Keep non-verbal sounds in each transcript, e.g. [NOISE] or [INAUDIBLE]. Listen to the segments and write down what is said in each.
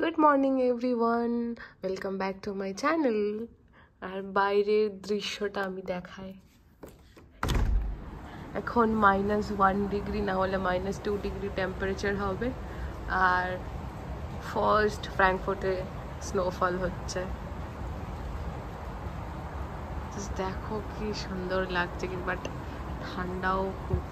Good morning everyone welcome back to my channel আর বাইরের দৃশ্যটা আমি দেখাই। এখন মাইনাস ওয়ান ডিগ্রি না হলে মাইনাস টু ডিগ্রি টেম্পারেচার হবে। আর ফার্স্ট ফ্র্যাঙ্কফোর্টে স্নোফল হচ্ছে। দেখো কি সুন্দর লাগছে বাট ঠান্ডাও খুব।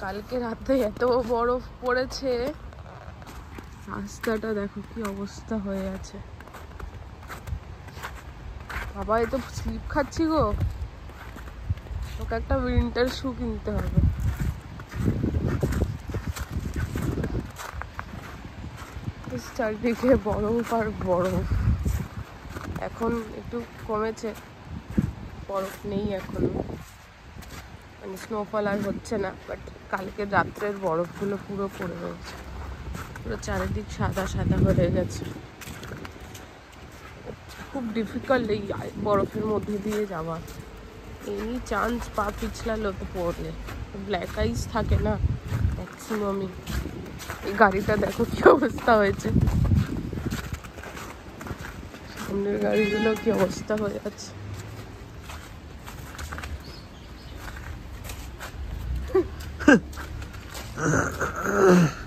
কালকে রাতে এত বরফ পড়েছে। রাস্তাটা দেখো কি অবস্থা হয়ে আছে। বাবা, এ তো স্লিপ খাচ্ছি গো। ওকে একটা উইন্টার শু কিনতে হবে। চারদিকে বরফ আর বরফ। এখন একটু কমেছে। বরফ নেই এখনও। মানে স্নোফল আর হচ্ছে না বাট কালকে রাত্রের বরফগুলো পুরো পড়ে রয়েছে। পুরো চারিদিক সাদা সাদা হয়ে গেছে। খুব ডিফিকাল্ট এই বরফের মধ্যে দিয়ে যাওয়া। এমনি চান্স পা পিছলালো তো পড়লে। ব্ল্যাক আইস থাকে না ম্যাক্সিমামই এই গাড়িটা দেখো কি অবস্থা হয়েছে। সামনের গাড়িগুলো কি অবস্থা হয়ে আছে। Grrrr, [LAUGHS] grrrr.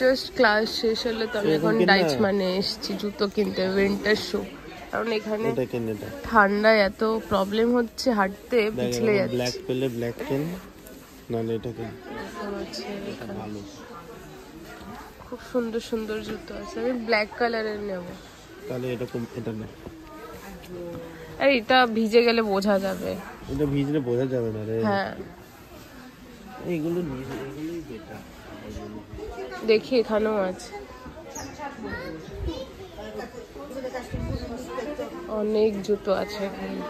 জাস্ট ক্লাস শেষ হলো তো আমি এখন ডাইচ মানে এসেছি জুতো কিনতে উইন্টার শু কারণ এখানে ঠান্ডায় এত প্রবলেম হচ্ছে হাঁটতে পিছলে ব্ল্যাক যাচ্ছে পেলে ব্ল্যাক কেন নাহলে এটা কেন। এরকম আছে এটা ভালো। খুব সুন্দর সুন্দর জুতো আছে। আমি ব্ল্যাক কালারের নেব। তাহলে এরকম এটা না আর এটা ভিজে গেলে বোঝা যাবে। এটা ভিজলে বোঝা যাবে না রে। হ্যাঁ। এইগুলো নিয়ে এগুলোই বেটার দেখি এখানেও আছে। অনেক জুতো আছে এখানে।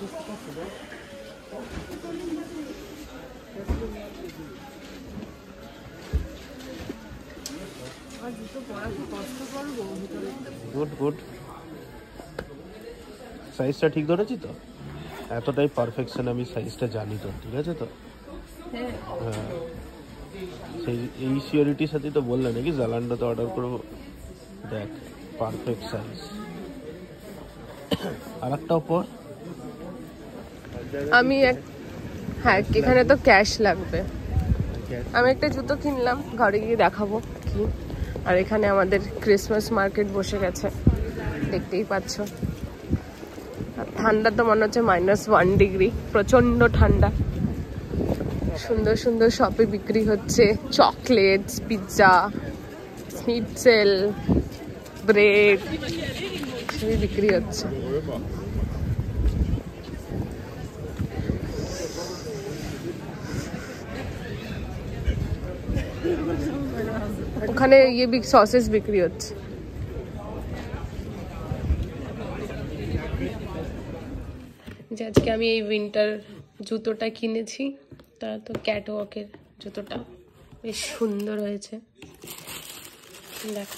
Discorso, আর জুতো পরা কি কষ্টকর গো ভিতরে গুড গুড সাইজটা ঠিক ধরেছি তো? এতটাই পারফেকশন আমি সাইজটা জানি তো ঠিক আছে তো? হ্যাঁ। সেই এই সিওরিটির সাথে তো বললে নাকি? জালান্ডাতে অর্ডার করব। দেখ পারফেক্ট সাইজ আর একটাও পর আমি এক হ্যাঁ এখানে তো ক্যাশ লাগবে। আমি একটা জুতো কিনলাম ঘরে গিয়ে দেখাবো কি। আর এখানে আমাদের ক্রিসমাস মার্কেট বসে গেছে দেখতেই পাচ্ছ। আর ঠান্ডা তো মনে হচ্ছে মাইনাস ওয়ান ডিগ্রি প্রচণ্ড ঠান্ডা। সুন্দর সুন্দর শপে বিক্রি হচ্ছে চকলেটস পিৎজা স্নিটসেল ব্রেড সবই বিক্রি হচ্ছে। ওখানে ইয়ে বিক সসেস বিক্রি হচ্ছে। যে আজকে আমি এই উইন্টার জুতোটা কিনেছি, তা তো ক্যাটওয়াকের জুতোটা। বেশ সুন্দর হয়েছে। দেখ।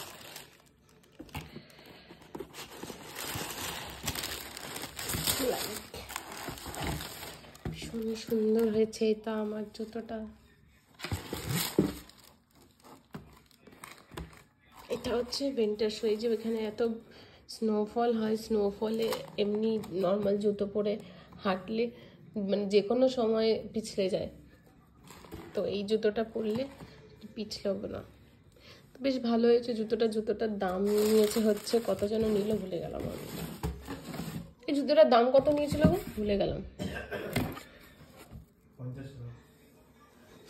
ভীষণ সুন্দর হয়েছে তা আমার জুতোটা। এটা হচ্ছে উইন্টার শো এই যে এখানে এত স্নোফল হয় স্নোফলে এমনি নর্মাল জুতো পরে হাঁটলে মানে যে কোনো সময় পিছলে যায়। তো এই জুতোটা পরলে পিছলবে না। তো বেশ ভালো হয়েছে জুতোটা, জুতোটার দাম নিয়েছে হচ্ছে, কত যেন নিল, ভুলে গেলাম আমি। এই জুতোটার দাম কত নিয়েছিল ভুলে গেলাম।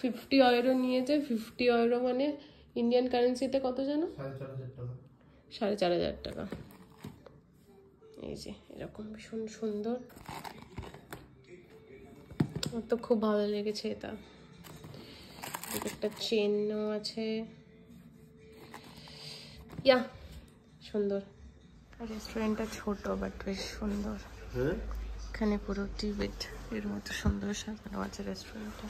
ফিফটি ইউরো নিয়েছে ফিফটি ইউরো মানে ইন্ডিয়ান কারেন্সিতে কত জানো? সাড়ে চার হাজার টাকা। এই যে এরকম ভীষণ সুন্দর। আমার তো খুব ভালো লেগেছে এটা। একটা চেনও আছে। ইয়া সুন্দর। রেস্টুরেন্টটা ছোট বাট বেশ সুন্দর। হ্যাঁ? এখানে পুরো টিবেট এর মতো সুন্দর সাজানো আছে রেস্টুরেন্টটা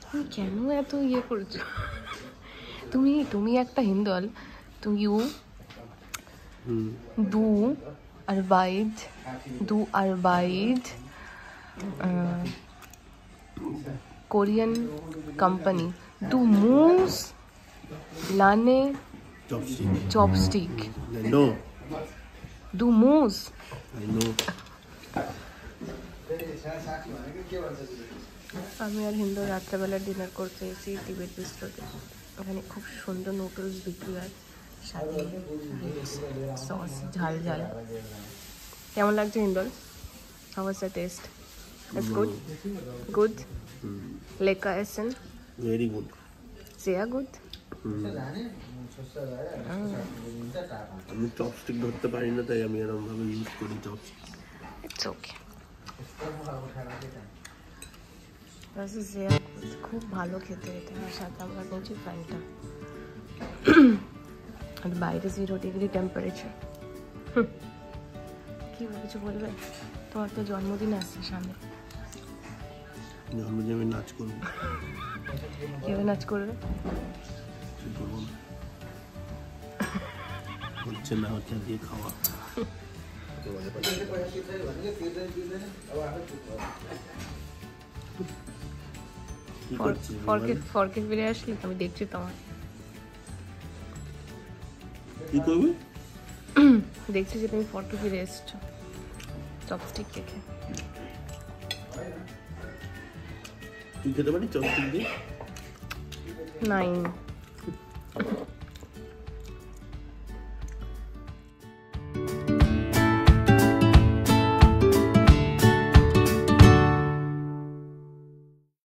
তুমি কেন এত ইয়ে করছ? তুমি তুমি একটা হিন্দল তুমি ইউ দু du Arbeit, du Arbeit äh, Korean company. Musst lerne chopstick chopstick. I know Du musst. I know আমি আর হিন্দু রাত্রেবেলা ডিনার করতে এসেছি টিবেট বিস্ট্রোতে ওখানে খুব সুন্দর নুডলস বিক্রি হয় সাথে সস ঝাল ঝাল কেমন লাগছে Hindal how was the taste it's good good লেকা এসেন ভেরি গুড সেয়া গুড আমি চপস্টিক ধরতে পারি না তাই আমি এরকম ভাবে ইউজ করি চপস্টিক ইটস ওকে খুব ভালো খেতে এটা। আর সাথে আমরা নিয়েছি ফ্যানটা আর বাইরে জিরো ডিগ্রি টেম্পারেচার কি কিছু বলবে? তোমার তো জন্মদিন আসছে সামনে। আমি নাচ করব। কীভাবে নাচ করবে? করব না। হচ্ছে না হচ্ছে দিয়ে খাওয়া। ফরকে ফিরে আসলি আমি দেখছি তোমার কি করবি? দেখছি যে তুমি ফটো ফিরে এসছো। চপস্টিক দেখে তুই খেতে পারি চপস্টিক দিয়ে নাইন